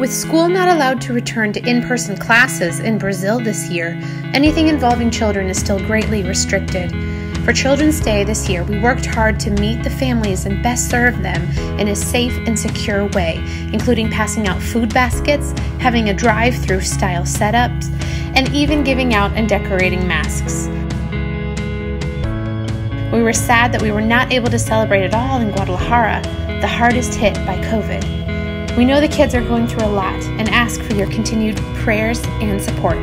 With school not allowed to return to in person classes in Brazil this year, anything involving children is still greatly restricted. For Children's Day this year, we worked hard to meet the families and best serve them in a safe and secure way, including passing out food baskets, having a drive through style setups, and even giving out and decorating masks. We were sad that we were not able to celebrate at all in Guadalajara, the hardest hit by COVID. We know the kids are going through a lot and ask for your continued prayers and support.